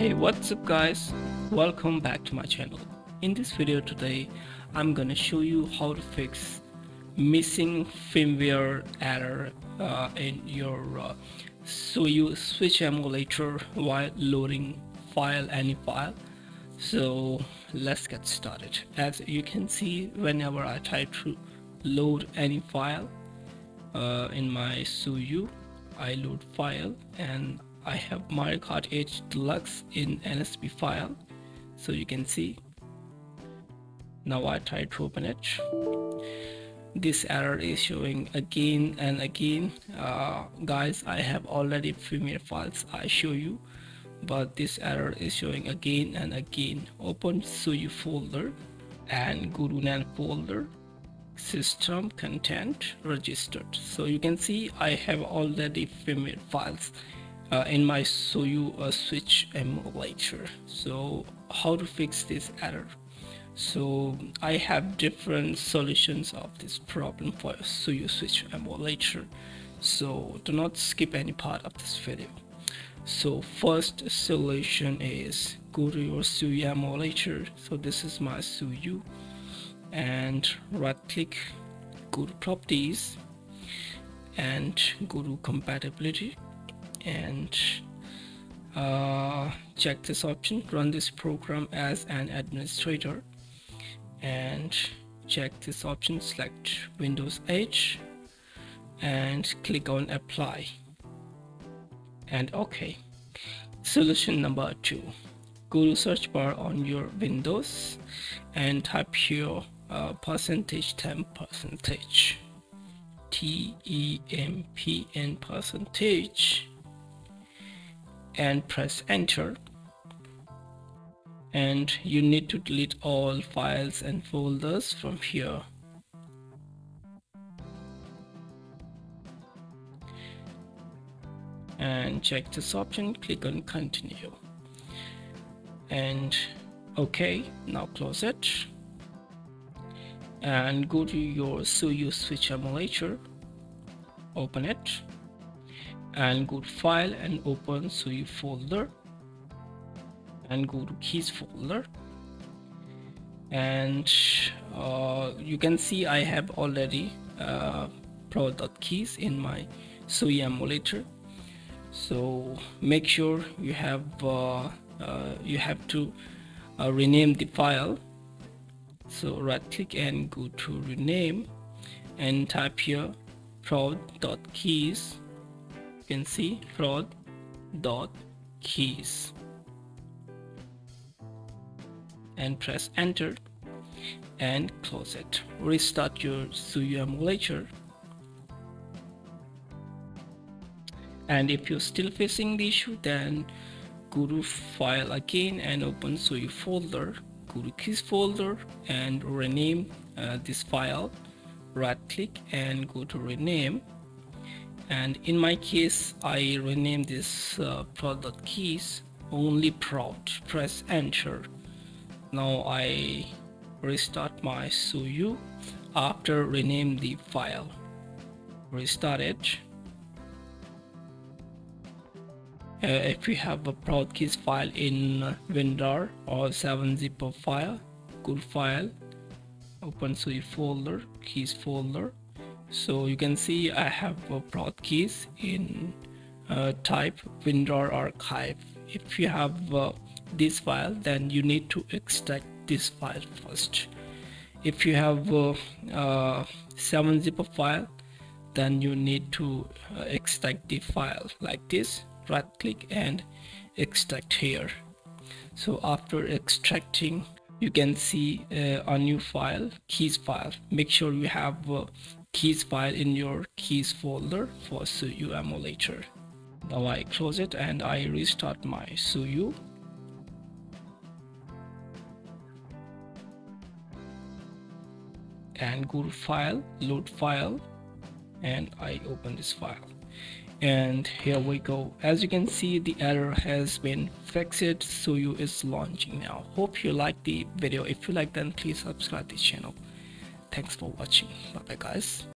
hey what's up guys? Welcome back to my channel. In this video today i'm gonna show you how to fix missing firmware error uh, in your uh, switch emulator while loading file any file. So let's get started. As you can see whenever I try to load any file uh, in my SUYU I load file and I have Mario Kart 8 Deluxe in NSP file so you can see. Now I try to open it. This error is showing again and again. Uh, guys I have already firmware files I show you but this error is showing again and again. Open SUYU folder and NAND folder. System content registered. So you can see I have already firmware files uh, in my SUYU uh, switch emulator. So how to fix this error? So I have different solutions of this problem for SUYU switch emulator. So do not skip any part of this video. So first solution is go to your SUYU emulator. So this is my SUYU and right click go to properties and go to compatibility and uh, check this option. Run this program as an administrator and check this option. Select Windows 8 and click on apply. And OK solution number two. Go to search bar on your Windows and type here uh, percentage temp percentage. T E M P N percentage and press enter. And you need to delete all files and folders from here. And check this option click on continue. And okay now close it. And go to your SUYU switch emulator. Open it and go to file and open SUYU folder and go to keys folder. And uh, you can see I have already uh, pro.keys in my SUYU emulator. So make sure you have uh, uh you have to uh, rename the file. So right click and go to rename and type here prod.keys can see prod.keys and press enter and close it. Restart your SUYU emulator. And if you're still facing the issue then go to file again and open SUYU folder go to keys folder and rename uh, this file. Right click and go to rename and in my case I rename this uh, product keys only prod press enter. Now I restart my SUYU after rename the file. Restart it. Uh, if you have a prod keys file in WinRAR or 7-zip file good file open SUYU folder keys folder so you can see I have a prod keys in uh, type WinRAR archive. If you have uh, this file then you need to extract this file first. If you have a, a 7-zip file then you need to uh, extract the file like this. Right click and extract here. So after extracting you can see uh, a new file keys file. Make sure you have uh, keys file in your keys folder for SUYU emulator. Now I close it and I restart my SUYU. And go to file load file and I open this file. And here we go. As you can see the error has been fixed. SUYU is launching now. Hope you like the video. If you like then please subscribe this channel thanks for watching. Bye bye guys